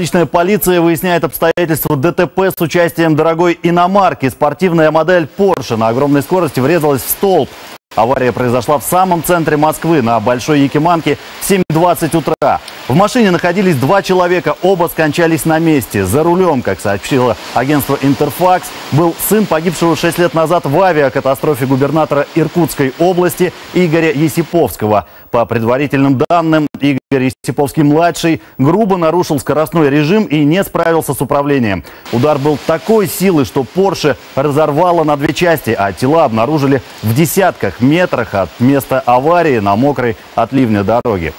Столичная полиция выясняет обстоятельства ДТП с участием дорогой иномарки. Спортивная модель Porsche на огромной скорости врезалась в столб. Авария произошла в самом центре Москвы на Большой Якиманке в 7.20 утра. В машине находились два человека, оба скончались на месте. За рулем, как сообщило агентство «Интерфакс», был сын погибшего 6 лет назад в авиакатастрофе губернатора Иркутской области Игоря Есиповского. По предварительным данным, Игорь Есиповский-младший грубо нарушил скоростной режим и не справился с управлением. Удар был такой силы, что Порше разорвало на две части, а тела обнаружили в десятках метрах от места аварии на мокрой от ливня дороге.